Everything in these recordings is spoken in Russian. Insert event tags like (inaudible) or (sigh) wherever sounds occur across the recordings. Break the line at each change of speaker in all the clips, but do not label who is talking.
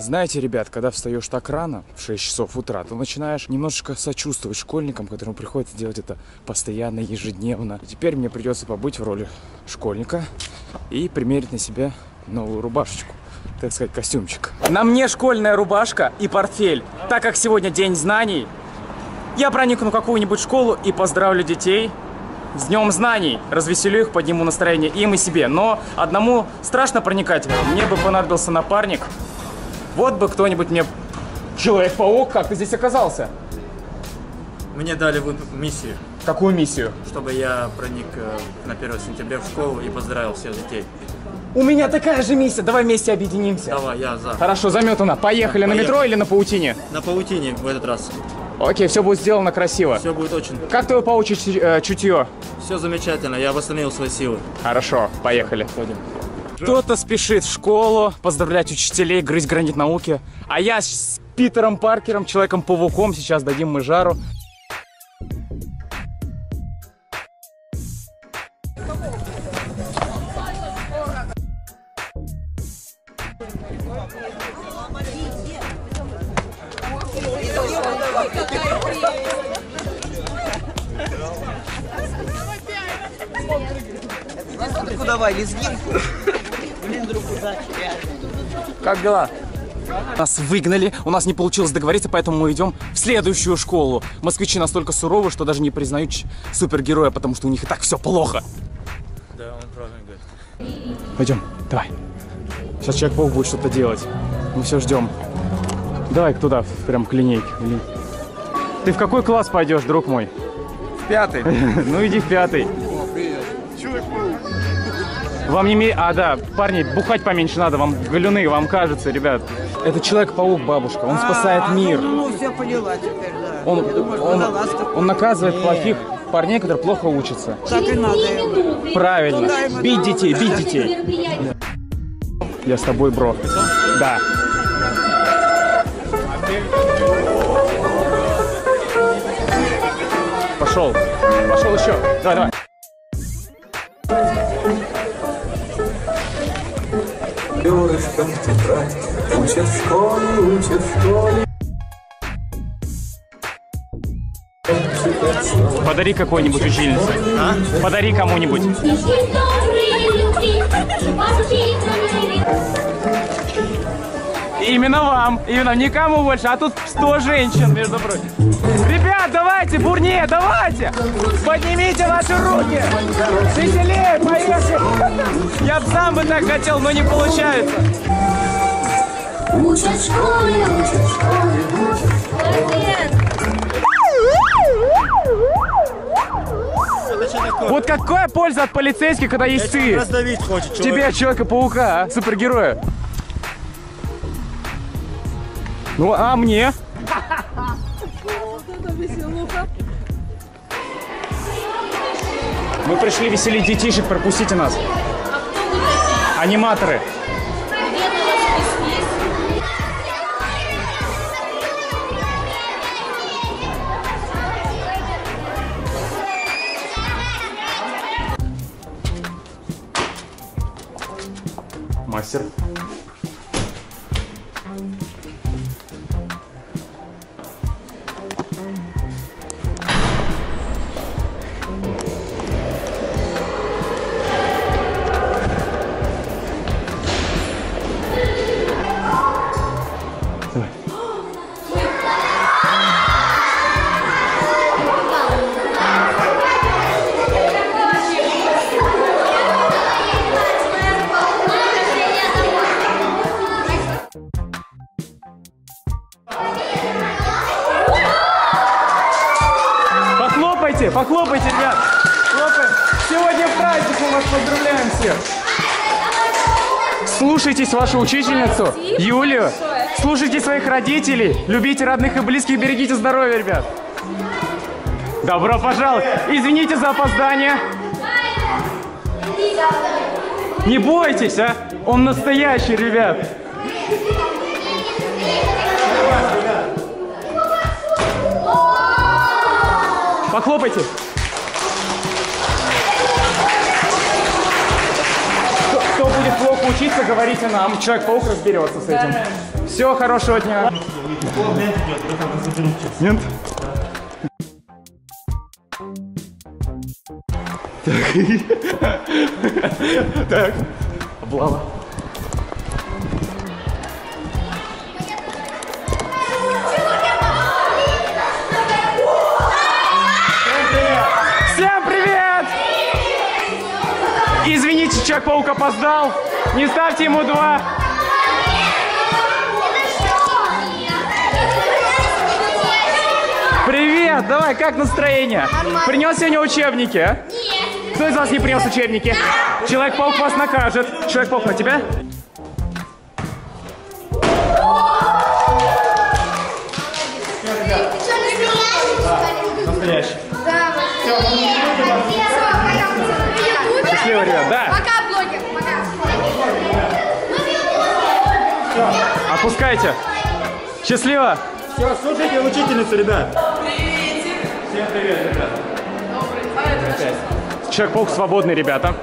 Знаете, ребят, когда встаешь так рано, в 6 часов утра, то начинаешь немножечко сочувствовать школьникам, которым приходится делать это постоянно, ежедневно. Теперь мне придется побыть в роли школьника и примерить на себя новую рубашечку так сказать, костюмчик. На мне школьная рубашка и портфель. Так как сегодня день знаний, я проникну в какую-нибудь школу и поздравлю детей с Днем Знаний. Развеселю их, подниму настроение им и себе. Но одному страшно проникать. Мне бы понадобился напарник. Вот бы кто-нибудь мне... Человек-паук, как ты здесь оказался?
Мне дали вы миссию,
Какую миссию?
чтобы я проник э, на 1 сентября в школу и поздравил всех детей.
У меня такая же миссия. Давай вместе объединимся.
Давай, я за.
Хорошо, заметано. Поехали на
Поехали.
метро или на паутине?
На паутине в этот раз.
Окей, все будет сделано красиво.
Все будет очень...
Как твое паучье э, чутье?
Все замечательно, я восстановил свои силы.
Хорошо, поехали. Кто-то спешит в школу поздравлять учителей, грызть гранит науки. А я с Питером Паркером, Человеком-пауком, сейчас дадим мы жару.
Давай, лезгинку. Блин, друг, удачи, реально.
Как дела? Нас выгнали, у нас не получилось договориться, поэтому мы идем в следующую школу. Москвичи настолько суровы, что даже не признают супергероя, потому что у них и так все плохо.
Да, он правильно говорит.
Пойдем, давай. Сейчас Человек-паук будет что-то делать. Мы все ждем. Давай туда, прям к линейке. Ты в какой класс пойдешь, друг мой? В пятый. (laughs) Ну иди в пятый. Вам не ме... А, да, парни, бухать поменьше надо, вам галюны, вам кажется, ребят. Это Человек-паук, бабушка, он спасает мир.
Ну, все поняла теперь, да.
Он,
думаю,
он, он наказывает
Нет,
плохих парней, которые плохо учатся.
Так и надо.
Правильно. Бить детей, бить детей. Я с тобой, бро. Да. Пошел. Пошел еще. Давай, давай.
Перышком в тетрадке Учат в школе, учат в школе
Подари какой-нибудь учительнице. Подари кому-нибудь. Именно вам. Именно никому больше. А тут 100 женщин, между прочим. Ребят, давайте, бурнее, давайте. Поднимите ваши руки. Веселее, поехали. Я б сам бы так хотел, но не получается.
Учат в школе, учат в школе, учат в школе.
Вот какая польза от полицейских, когда есть ты?
Раздавить хочет человек.
Тебе Человека-паука, а? Супергероя. Ну, а мне? Мы пришли веселить детишек, пропустите нас. Аниматоры. Мастер. Слушайтесь вашу учительницу, Юлию. Слушайте своих родителей. Любите родных и близких, берегите здоровье, ребят. Добро пожаловать. Извините за опоздание. Не бойтесь, а? Он настоящий, ребят. Похлопайте. Учиться, говорите нам. Человек-паук разберется с этим. Все, хорошего дня. Нет? Так. (laughs) Так. Облава. Человек-паук опоздал. Не ставьте ему два. Привет! Давай, как настроение? Принес сегодня учебники? а? Нет. Кто из вас не принес учебники? Человек-паук вас накажет. Человек-паук на тебя? Настоящий. Счастливо, ребят, да. Опускайте. Счастливо.
Все, слушайте учительницу, ребят.
Всем привет, ребята. Человек-паук свободный, ребята.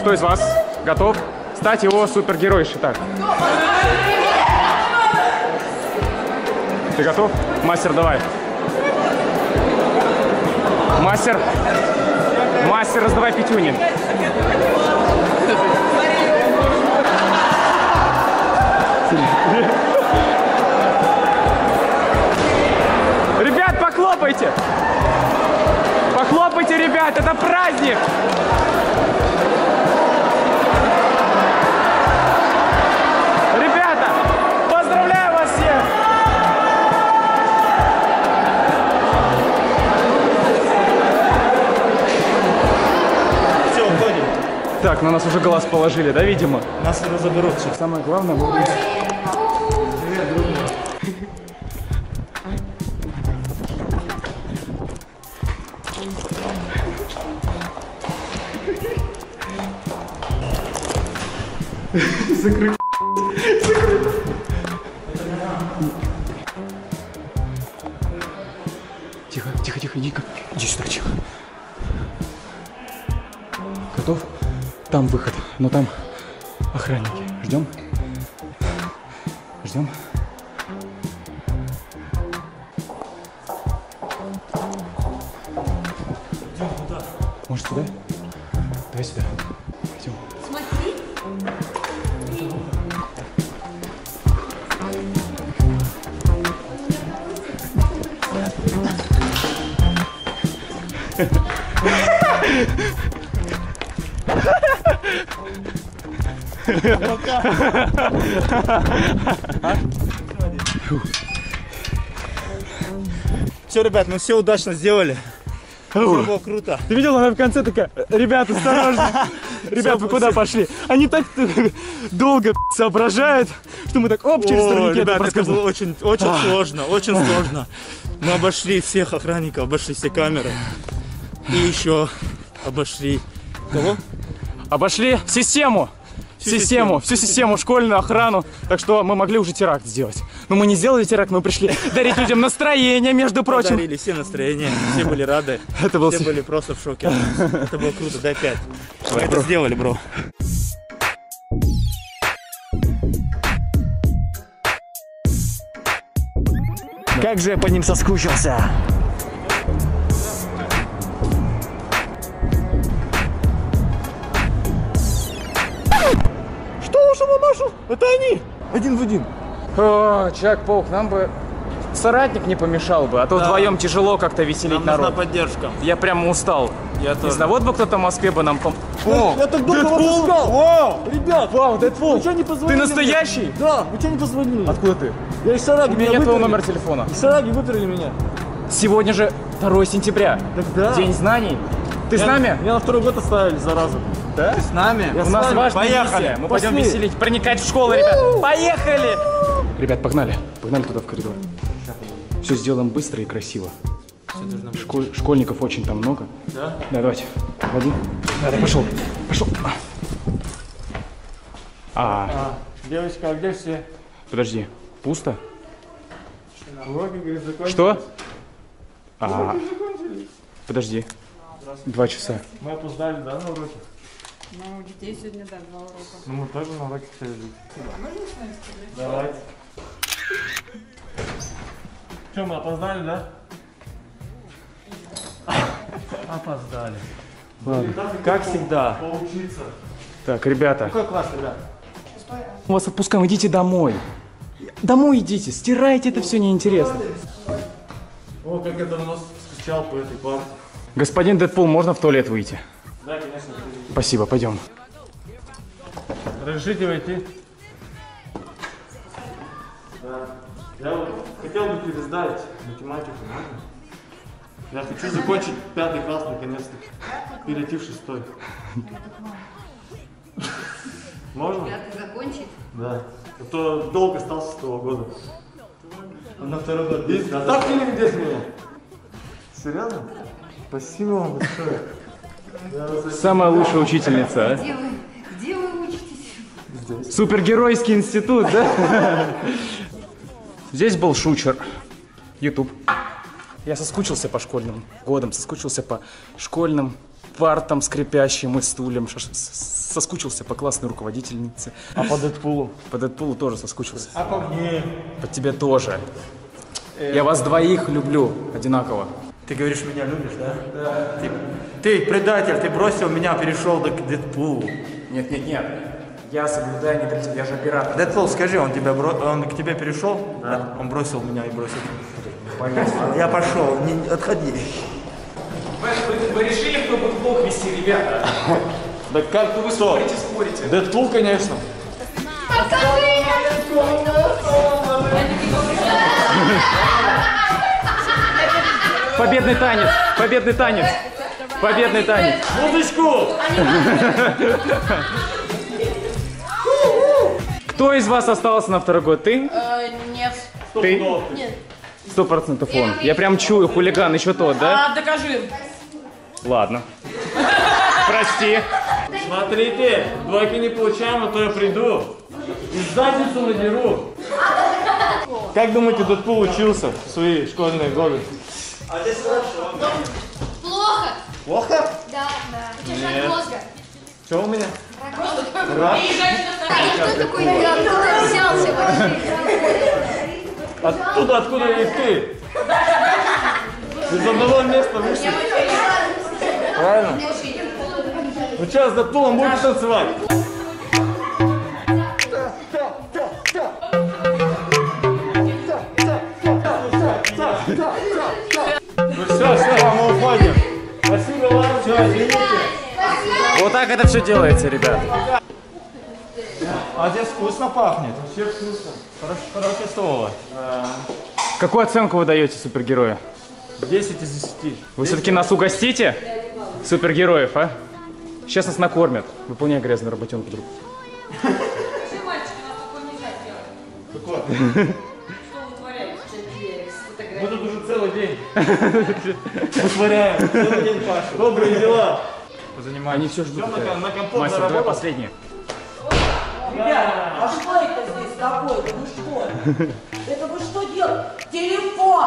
Кто из вас готов стать его супергеройшей? Так. Ты готов? Мастер, давай. Мастер. Мастер, раздавай пятюни. Ребят, похлопайте! Похлопайте, ребят, это праздник! Так, на нас уже глаз положили, да, видимо?
Нас не заберут сейчас.
Самое главное, мы... Закрыть. Тихо, тихо, тихо, иди, иди сюда, тихо. Готов? Там выход, но там охранники. Ждем? Ждем? Может сюда? Давай сюда. Идем. (laughs)
Все, ребят, мы все удачно сделали. Все было круто.
Ты видел, она в конце такая, ребята, осторожно. (laughs) Ребят, вы куда пошли? Они так долго соображают, что мы так, оп, через турникет
ребят, это было очень, очень сложно, очень сложно. Мы обошли всех охранников, обошли все камеры. И еще обошли кого?
Обошли систему.
Всю
систему,
систему.
всю систему, школьную охрану. Так что мы могли уже теракт сделать. Но мы не сделали теракт, мы пришли (laughs) дарить людям настроение, между прочим.
Подарили все настроения, все были рады. (laughs)
Это был
Все были просто в шоке. Это было круто, дай пять. Мы это сделали, бро.
Как же я по ним соскучился.
Уж мамашу? Это они! Один в один. О, Человек-паук, нам бы соратник не помешал бы, а то вдвоем тяжело как-то веселить
Нам нужна
народ.
поддержка.
Я прям устал.
Я
Не
тоже.
знаю, вот бы кто-то в Москве бы нам пом...
Я так долго вас искал! Вау! Ребят!
Вау, Дэдпул!
Вы что не
Ты
позвонили?
настоящий?
мне? Да, вы что не позвонили?
Откуда ты?
Я из Шараги,
У меня нет твоего номера телефона.
Из Шараги выперли меня.
Сегодня же 2 сентября.
Тогда.
День знаний. Ты с нами?
Меня на второй год оставили, зараза.
Да?
С нами?
Я
У
с
нас
вами.
важная
Поехали.
миссия. Мы
Пошли.
пойдем веселить, проникать в школу, ребят. Поехали! Ребят, погнали. Погнали туда в коридор. Все сделаем быстро и красиво. Школь- школьников очень там много. Да? Да, давайте. Води. Да, да, пошел. Пошел. А,
Девочка, а где все?
подожди. Пусто?
Уроки, говорит, закончились.
Что? А, подожди. Два часа.
Мы опоздали, да, на уроки?
Ну, у детей сегодня, да, два урока.
Ну, мы тоже на уроки ходили. Давайте. Что, мы опоздали, да? (laughs) Опоздали.
Как всегда.
Поучиться.
Так, ребята,
Какой класс, ребят?
мы вас отпускаем, идите домой. Домой идите, стирайте, это все неинтересно.
О, как я давно скучал по этой парте.
Господин Дэдпул, можно в туалет выйти? Спасибо, пойдем.
Разрешите войти? Да. Я вот хотел бы пересдать математику? Я хочу закончить пятый класс наконец-то. Перейти в шестой. Можно?
Пятый закончить.
Да. А то долг остался с того года. на второй год. Есть? А так или где с меня? Серьезно? Спасибо вам большое.
Самая лучшая учительница, а?
Где вы, где вы учитесь?
Супергеройский институт, да? Здесь был Шучер. Ютуб. Я соскучился по школьным годам, соскучился по школьным партам, скрипящим и стульям, соскучился по классной руководительнице.
А по Дэдпулу?
По Дэдпулу тоже соскучился.
А по мне?
По тебе тоже. Я вас двоих люблю одинаково.
Ты говоришь, меня любишь, да? Да. Ты, ты предатель, ты бросил меня, перешел к Дэдпулу.
Нет, нет, нет. Я соблюдаю нейтралитет, я же оператор.
Дэдпул, скажи, он, тебя бро- он к тебе перешел? Да. Он бросил меня и бросил. Я пошел, не, отходи.
Вы, решили, кто будет блог вести, ребята? (laughs)
Да как вы
Спорите, спорите.
Дэдпул, конечно.
Победный танец, победный танец, победный танец.
Музычку!
Кто из вас остался на второй год? Ты?
Нет.
Ты?
Нет.
Сто процентов он. Я прям чую, хулиган еще тот, да?
А, докажи.
Ладно. Прости.
Смотрите, двойки не получаем, а то я приду. И задницу надеру. Как думаете, Дэдпул учился в свои школьные годы?
Плохо.
Плохо?
Да, да. У тебя рак мозга.
Что у меня?
Кто такой я? Откуда взялся вообще?
Оттуда, откуда и ты? Из одного места вышли. Правильно? Ну что, с Дэдпулом будешь танцевать?
Вот так это все делается, ребят.
А здесь вкусно пахнет. Вообще вкусно. Хорошо, хорошее слово.
Какую оценку вы даете супергерою?
10 из 10.
Вы все-таки нас угостите? Супергероев, а? Сейчас нас накормят. Выполняй грязную работенку, друг.
Мы тут уже целый день вытворяем. Целый день Паша. Добрые дела.
Они все ждут.
Всё, на, на компот
Мастер, давай последнее.
А что это здесь такое? Вы что? Это вы что делаете? Телефон,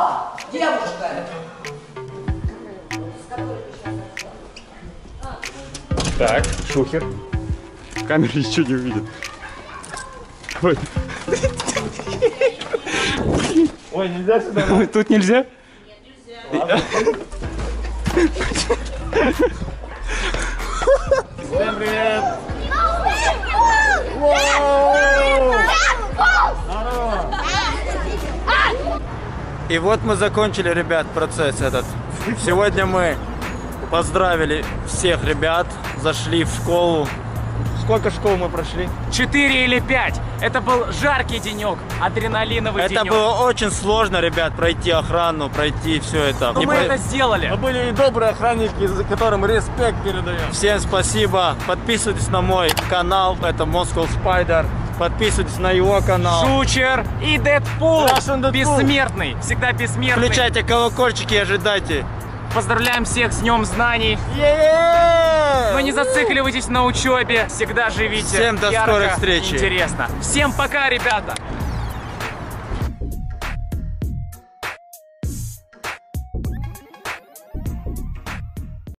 девушка.
Так, шухер. Камера ничего не увидит. Ой,
Ой, нельзя сюда.
тут нельзя? (laughs)
Всем привет.
И вот мы закончили, ребят, процесс этот. Сегодня мы поздравили всех ребят, зашли в школу. Сколько школ мы прошли?
Четыре или пять. Это был жаркий денек, адреналиновый
Это
денек.
было очень сложно, ребят, пройти охрану, пройти все это.
Но
И
мы
про-
это сделали.
Мы были добрые охранники, за которым респект передаем.
Всем спасибо. Подписывайтесь на мой канал, это Moscow Spider. Подписывайтесь на его канал.
Шучер и Дэдпул.
Deadpool.
Бессмертный. Всегда бессмертный.
Включайте колокольчики и ожидайте.
Поздравляем всех с Днем Знаний. Но не зацикливайтесь на учебе. Всегда живите
Всем до
ярко
скорой встречи.
Интересно. Всем пока, ребята.